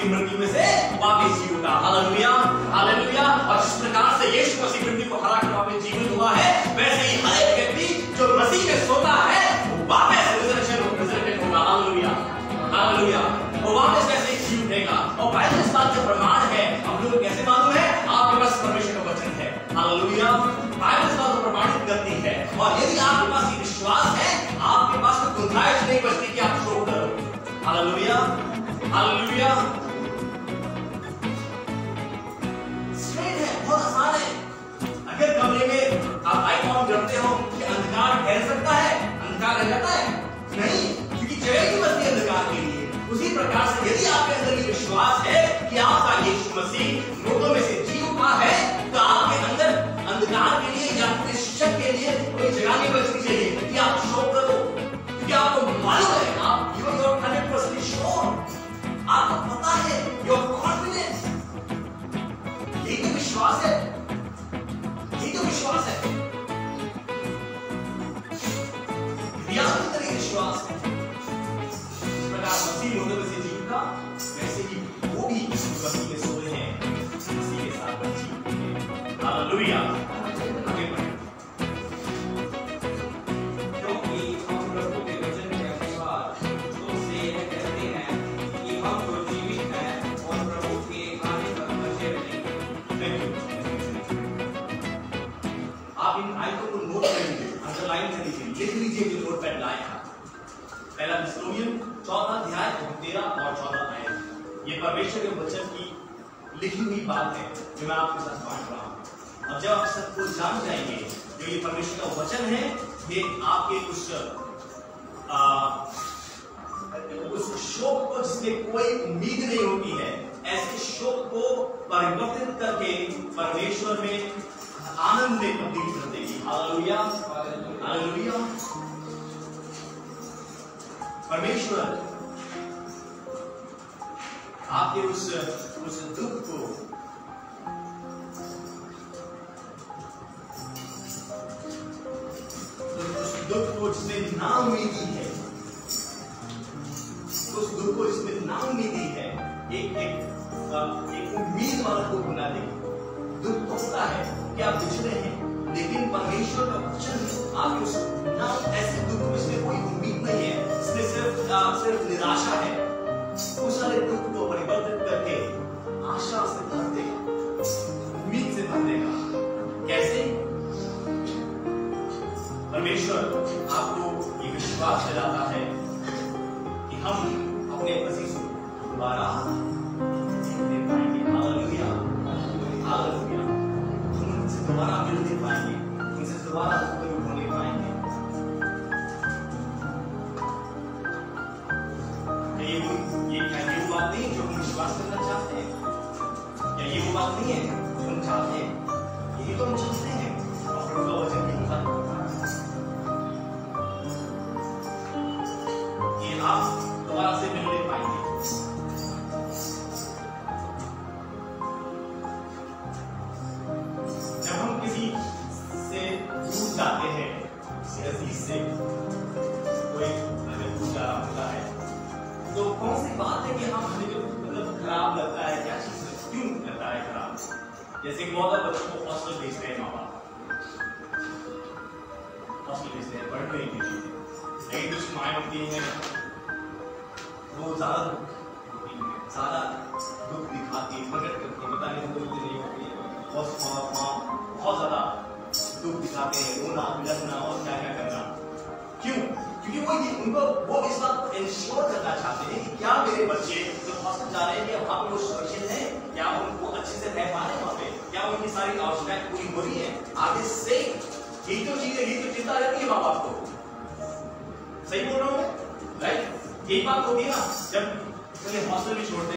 मसीह मृत्यु में से वापस जी उठा हालेलुया हालेलुया और जिस प्रकार से यीशु मसीह मृत्यु को हरा कर वापस जीवित हुआ है, वैसे ही हर एक व्यक्ति जो मसीह में सोता है, वो वापस रिजरेक्शन रिजरेक्टेड होगा। हालेलुया हालेलुया वो वापस ही जी उठेगा और बाइबल इस बात का प्रमाण है, हम लोग कैसे मालूम है? आपके पास परमेश्वर का वचन है। हालेलुया बाइबल इस बात को प्रमाणित करती है। और यदि आपके पास ये विश्वास है, आपके पास कोई गुंजाइश नहीं बचती कि आप शोक करो हालेलुया हालेलुया उसी प्रकार से यदि आपके अंदर ये विश्वास है कि आपका यीशु मसीह मृतों में से जी उठा है तो आपके अंदर अंधकार के लिए या पूरे शिक्षक के लिए, कोई जगह नहीं बचनी चाहिए कि आप शोक पहला थिस्सलुनियन चौथा अध्याय तेरह और चौदह आयत ये परमेश्वर के वचन की लिखी हुई बात है जो मैं आपके साथ बांट रहा हूँ। अब जब आप सबको जान जाएँगे जो ये परमेश्वर का वचन है ये आपके उस आ, उस शोक को जिसमें कोई उम्मीद नहीं होती है ऐसे शोक को परिवर्तित करके परमेश्वर में आनंद में तब्दील कर देगी हालेलुया। हालेलुया। परमेश्वर, आपके उस उस दुख को उस दुख को जिसमें ना उम्मीदी है, उस दुख को जिसमें ना उम्मीदी है, एक एक एक उम्मीद वाला दुख बना दे। दुख तो होता है कि आप पिछड़े हैं, लेकिन परमेश्वर का वचन आपके उस ना ऐसे दुख में कोई उम्मीद नहीं है। जिसमें सिर्फ़ निराशा है। उस दुख को परिवर्तित करके आशा से भर देगा, उम्मीद से भर देगा। कैसे? परमेश्वर आपको ये विश्वास दिलाता है कि हम अपने मसीह को दोबारा जीने पाएँगे। हालेलुया। हालेलुया। हम उनसे दोबारा मिलने पाएँगे। उनसे दोबारा हैं ये नहीं है हम चाहते हैं यही तो हम चाहते हैं और प्रभु का वचन यही बात करता आप दोबारा से मिलने पाएँगे जब हम किसी से दूर जाते हैं किसी से कोई जा रहा होता है तो कौन सी बात है कि हम हमें मतलब खराब लगता है क्या चीज़ क्यों है खराब जैसे कि बहुत बच्चों को हॉस्टल भेजते हैं माँ बाप। हॉस्टल भेजते हैं पढ़ने के लिए लेकिन कुछ माएँ होती हैं, वो ज़्यादा ज़्यादा दुख दिखाती है, प्रकट करती है बताने को बोलती नहीं होती है। बहुत ज़्यादा दुख दिखाते हैं रोना पिलकना और क्या क्या करना। क्यों? क्योंकि वो ये, उनको, वो इस बात को इंश्योर करना चाहते हैं कि क्या मेरे बच्चे जो हॉस्टल जा रहे हैं, क्या वहाँ पे वो सुरक्षित है? क्या उनको अच्छे से रह पा रहे वहाँ पे? क्या उनकी सारी आवश्यकताएँ पूरी हो रही है? आगे से ये तो चीज़ें ये तो चिंता रहती है माँ बाप को। सही बोल रहा हूँ राइट यही बात होती है ना, जब हॉस्टल में छोड़ते